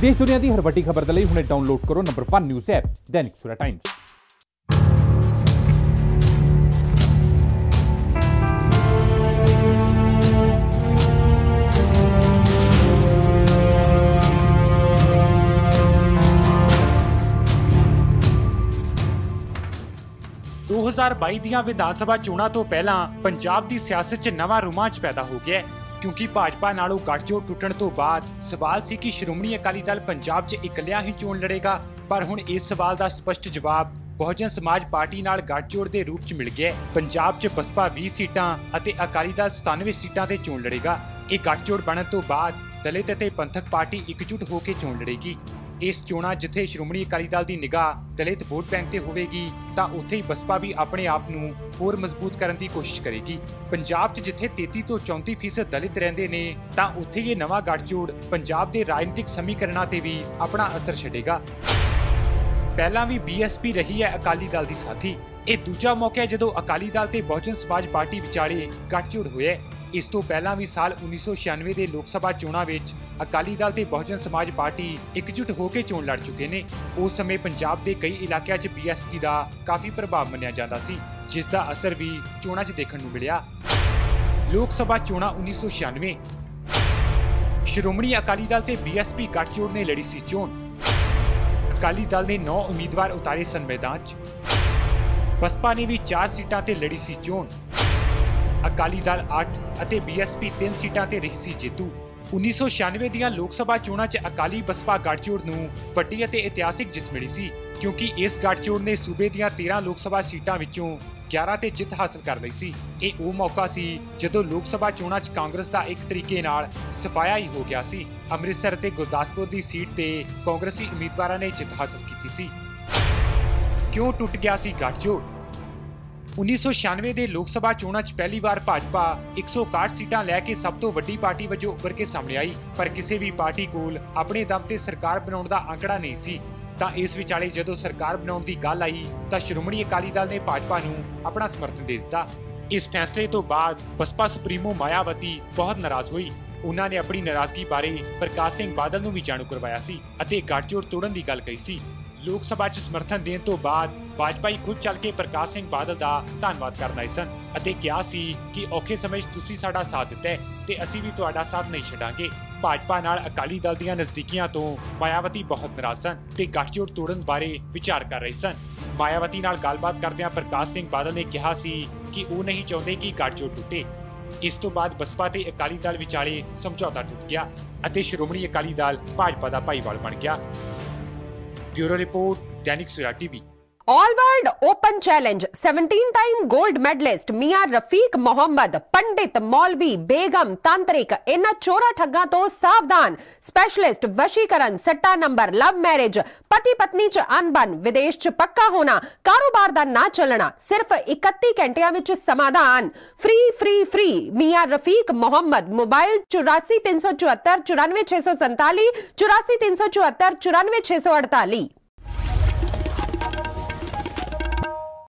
ਦੇਸ਼ ਦੁਨੀਆ ਦੀ ਹਰ ਵੱਡੀ ਖਬਰ ਦੇ ਲਈ ਹੁਣੇ ਡਾਊਨਲੋਡ ਕਰੋ ਨੰਬਰ 1 ਨਿਊਜ਼ ਐਪ, ਦੈਨਿਕ ਸੂਰਾ ਟਾਈਮਜ਼। ਦੋ 2022 ਦੀਆਂ ਵਿਧਾਨ ਸਭਾ ਚੋਣਾਂ ਤੋਂ ਪਹਿਲਾਂ ਪੰਜਾਬ ਦੀ ਸਿਆਸਤ 'ਚ ਨਵਾਂ ਰੋਮਾਂਚ ਪੈਦਾ ਹੋ ਗਿਆ ਹੈ। ਕਿਉਂਕਿ ਭਾਜਪਾ ਨਾਲੋਂ ਗੱਠਜੋੜ ਟੁੱਟਣ ਤੋਂ ਬਾਅਦ ਸਵਾਲ ਸੀ ਕਿ ਸ਼੍ਰੋਮਣੀ ਅਕਾਲੀ ਦਲ ਪੰਜਾਬ 'ਚ ਇਕੱਲਿਆਂ ਹੀ ਚੋਣ ਲੜੇਗਾ, ਪਰ ਹੁਣ ਇਸ ਸਵਾਲ ਦਾ ਸਪਸ਼ਟ ਜਵਾਬ ਬਹੁਜਨ ਸਮਾਜ ਪਾਰਟੀ ਨਾਲ ਗੱਠਜੋੜ ਦੇ ਰੂਪ 'ਚ ਮਿਲ ਗਿਆ ਪੰਜਾਬ 'ਚ ਬਸਪਾ 20 ਸੀਟਾਂ ਅਤੇ ਅਕਾਲੀ ਦਲ 97 ਸੀਟਾਂ ਤੇ ਚੋਣ ਲੜੇਗਾ। ਇਹ ਗੱਠਜੋੜ ਬਣਨ ਤੋਂ ਬਾਅਦ ਦਲਿਤ ਅਤੇ ਪੰਥਕ ਪਾਰਟੀ ਇਕਜੁੱਟ ਹੋ ਕੇ ਚੋਣ ਲੜੇਗੀ। ਇਸ ਚੋਣਾਂ ਜਿੱਥੇ ਸ਼੍ਰੋਮਣੀ ਅਕਾਲੀ ਦਲ ਦੀ ਨਿਗਾਹ ਦਲਿਤ ਵੋਟ ਬੈਂਕ ਤੇ ਹੋਵੇਗੀ, ਤਾਂ ਉੱਥੇ ਹੀ ਬਸਪਾ ਵੀ ਆਪਣੇ ਆਪ ਨੂੰ ਹੋਰ ਮਜ਼ਬੂਤ ਕਰਨ ਦੀ ਕੋਸ਼ਿਸ਼ ਕਰੇਗੀ। ਪੰਜਾਬ 'ਚ ਜਿੱਥੇ 33 ਤੋਂ 34% ਦਲਿਤ ਰਹਿੰਦੇ ਨੇ, ਤਾਂ ਉੱਥੇ ਇਹ ਨਵਾਂ ਗੱਠਜੋੜ ਪੰਜਾਬ ਦੇ ਰਾਜਨੀਤਿਕ ਸਮੀਕਰਨਾਂ ਤੇ ਵੀ ਆਪਣਾ ਅਸਰ ਛੱਡੇਗਾ। ਪਹਿਲਾਂ ਵੀ ਬੀਐਸਪੀ ਰਹੀ ਹੈ ਅਕਾਲੀ ਦਲ ਦੀ ਸਾਥੀ। ਇਹ ਦੂਜਾ ਮੌਕਾ ਹੈ ਜਦੋਂ ਅਕਾਲੀ ਦਲ ਤੇ ਬਹੁਜਨ ਸਮਾਜ ਪਾਰਟੀ ਵਿਚਾਲੇ ਗੱਠਜੋੜ ਹੋਇਆ ਇਸ ਤੋਂ ਪਹਿਲਾਂ ਵੀ ਸਾਲ 1996 ਦੇ ਲੋਕ ਸਭਾ ਚੋਣਾਂ ਵਿੱਚ ਅਕਾਲੀ ਦਲ ਤੇ ਬਹੁਜਨ ਸਮਾਜ ਪਾਰਟੀ ਇਕਜੁੱਟ ਹੋ ਕੇ ਚੋਣ ਲੜ ਚੁੱਕੇ ਨੇ। ਉਸ ਸਮੇਂ ਪੰਜਾਬ ਦੇ ਕਈ ਇਲਾਕਿਆਂ 'ਚ ਬੀਐਸਪੀ ਦਾ ਕਾਫੀ ਪ੍ਰਭਾਵ ਮੰਨਿਆ ਜਾਂਦਾ ਸੀ, ਜਿਸ ਦਾ ਅਸਰ ਵੀ ਚੋਣਾਂ 'ਚ ਦੇਖਣ ਨੂੰ ਮਿਲਿਆ। ਲੋਕ ਸਭਾ ਚੋਣਾਂ 1996 ਸ਼੍ਰੋਮਣੀ ਅਕਾਲੀ ਦਲ ਤੇ ਬੀਐਸਪੀ ਗੱਠਜੋੜ ਨੇ ਲੜੀ ਸੀ ਚੋਣ। ਅਕਾਲੀ ਦਲ ਨੇ 9 ਉਮੀਦਵਾਰ ਉਤਾਰੇ ਸਨ ਮੈਦਾਨ 'ਚ। ਬਸਪਾ ਨੇ ਵੀ 4 ਸੀਟਾਂ ਤੇ ਲੜੀ ਸੀ ਚੋਣ। ਅਕਾਲੀ ਦਲ 8 ਅਤੇ ਬੀਐਸਪੀ 3 ਸੀਟਾਂ ਤੇ ਰਹੀ ਸੀ ਜੇਤੂ। 1996 ਦੀਆਂ ਲੋਕ ਸਭਾ ਚੋਣਾਂ 'ਚ ਅਕਾਲੀ ਬਸਪਾ ਗੱਠਜੋੜ ਨੂੰ ਵੱਡੀ ਅਤੇ ਇਤਿਹਾਸਿਕ ਜਿੱਤ ਮਿਲੀ ਸੀ, ਕਿਉਂਕਿ ਇਸ ਗੱਠਜੋੜ ਨੇ ਸੂਬੇ ਦੀਆਂ 13 ਲੋਕ ਸਭਾ ਸੀਟਾਂ ਵਿੱਚੋਂ 11 ਤੇ ਜਿੱਤ ਹਾਸਲ ਕਰ ਲਈ ਸੀ। ਇਹ ਉਹ ਮੌਕਾ ਸੀ ਜਦੋਂ ਲੋਕ ਸਭਾ ਚੋਣਾਂ 'ਚ ਕਾਂਗਰਸ ਦਾ ਇੱਕ ਤਰੀਕੇ ਨਾਲ ਸਫਾਇਆ ਹੀ ਹੋ ਗਿਆ ਸੀ। ਅੰਮ੍ਰਿਤਸਰ ਤੇ ਗੁਰਦਾਸਪੁਰ ਦੀ ਸੀਟ ਤੇ ਕਾਂਗਰਸੀ ਉਮੀਦਵਾਰਾਂ ਨੇ ਜਿੱਤ ਹਾਸਲ ਕੀਤੀ ਸੀ। ਕਿਉਂ ਟੁੱਟ ਗਿਆ ਸੀ ਗੱਠਜੋੜ? 1996 ਦੇ ਲੋਕ ਸਭਾ ਚੋਣਾਂ 'ਚ ਪਹਿਲੀ ਵਾਰ ਭਾਜਪਾ 161 ਸੀਟਾਂ ਲੈ ਕੇ ਸਭ ਤੋਂ ਵੱਡੀ ਪਾਰਟੀ ਵਜੋਂ ਉੱਭਰ ਕੇ ਸਾਹਮਣੇ ਆਈ। ਪਰ ਕਿਸੇ ਵੀ ਪਾਰਟੀ ਕੋਲ ਆਪਣੇ ਦਮ ਤੇ ਸਰਕਾਰ ਬਣਾਉਣ ਦਾ ਅੰਕੜਾ ਨਹੀਂ ਸੀ। ਤਾਂ ਇਸ ਵਿਚਾਲੇ ਜਦੋਂ ਸਰਕਾਰ ਬਣਾਉਣ ਦੀ ਗੱਲ ਆਈ, ਤਾਂ ਸ਼੍ਰੋਮਣੀ ਅਕਾਲੀ ਦਲ ਨੇ ਭਾਜਪਾ ਨੂੰ ਆਪਣਾ ਸਮਰਥਨ ਦੇ ਦਿੱਤਾ। ਇਸ ਫੈਸਲੇ ਤੋਂ ਬਾਅਦ ਬਸਪਾ ਸੁਪਰੀਮੋ ਮਾਇਆਵਤੀ ਬਹੁਤ ਨਾਰਾਜ਼ ਹੋਈ। ਉਹਨਾਂ ਨੇ ਆਪਣੀ ਨਾਰਾਜ਼ਗੀ ਬਾਰੇ ਪ੍ਰਕਾਸ਼ ਸਿੰਘ ਬਾਦਲ ਨੂੰ ਵੀ ਜਾਣੂ ਕਰਵਾਇਆ ਸੀ ਅਤੇ ਗੱਠਜੋੜ ਤੋੜਨ ਦੀ ਗੱਲ ਕਹੀ ਸੀ। ਲੋਕ ਸਭਾ 'ਚ ਸਮਰਥਨ ਦੇਣ ਤੋਂ ਬਾਅਦ ਵਾਜਪਾਈ ਖੁਦ ਚੱਲ ਕੇ ਪ੍ਰਕਾਸ਼ ਸਿੰਘ ਬਾਦਲ ਦਾ ਧੰਨਵਾਦ ਕਰਨ ਆਏ ਸਨ ਅਤੇ ਕਿਹਾ ਸੀ ਕਿ ਔਖੇ ਸਮੇਂ 'ਚ ਤੁਸੀਂ ਸਾਡਾ ਸਾਥ ਦਿੱਤਾ ਹੈ ਤੇ ਅਸੀਂ ਵੀ ਤੁਹਾਡਾ ਸਾਥ ਨਹੀਂ ਛੱਡਾਂਗੇ। ਭਾਜਪਾ ਨਾਲ ਅਕਾਲੀ ਦਲ ਦੀਆਂ ਨਜ਼ਦੀਕੀਆਂ ਤੋਂ ਮਾਇਆਵਤੀ ਬਹੁਤ ਨਾਰਾਜ਼ ਸਨ ਤੇ ਗੱਠਜੋੜ ਤੋੜਨ ਬਾਰੇ ਵਿਚਾਰ ਕਰ ਰਹੇ ਸਨ। ਮਾਇਆਵਤੀ ਨਾਲ ਗੱਲਬਾਤ ਕਰਦਿਆਂ ਪ੍ਰਕਾਸ਼ ਸਿੰਘ ਬਾਦਲ ਨੇ ਕਿਹਾ ਸੀ ਕਿ ਉਹ ਨਹੀਂ ਚਾਹੁੰਦੇ ਕਿ ਗੱਠਜੋੜ ਟੁੱਟੇ। ਇਸ ਤੋਂ ਬਾਅਦ ਬਸਪਾ ਤੇ ਅਕਾਲੀ ਦਲ ਵਿਚਾਲੇ ਸਮਝੌਤਾ ਟੁੱਟ ਗਿਆ ਅਤੇ ਸ਼੍ਰੋਮਣੀ ਅਕਾਲੀ ਦਲ ਭਾਜਪਾ ਦਾ ਭਾਈਵਾਲ ਬਣ ਗਿਆ। Bureau report Dainik Savera TV all world open challenge 17 time gold medallist Mian Rafiq Mohammad पंडित मौलवी बेगम तांत्रिक इन चोरा ठगा तो सावधान स्पेशलिस्ट वशीकरण सट्टा नंबर लव मैरिज पति पत्नी च अनबन विदेश च पक्का होना कारोबार दा ना चलना सिर्फ़ 31 घंटिया विच समाधान फ्री फ्री फ्री मियाँ रफीक मोहम्मद मोबाइल 84 374 94 647 84 374 94 648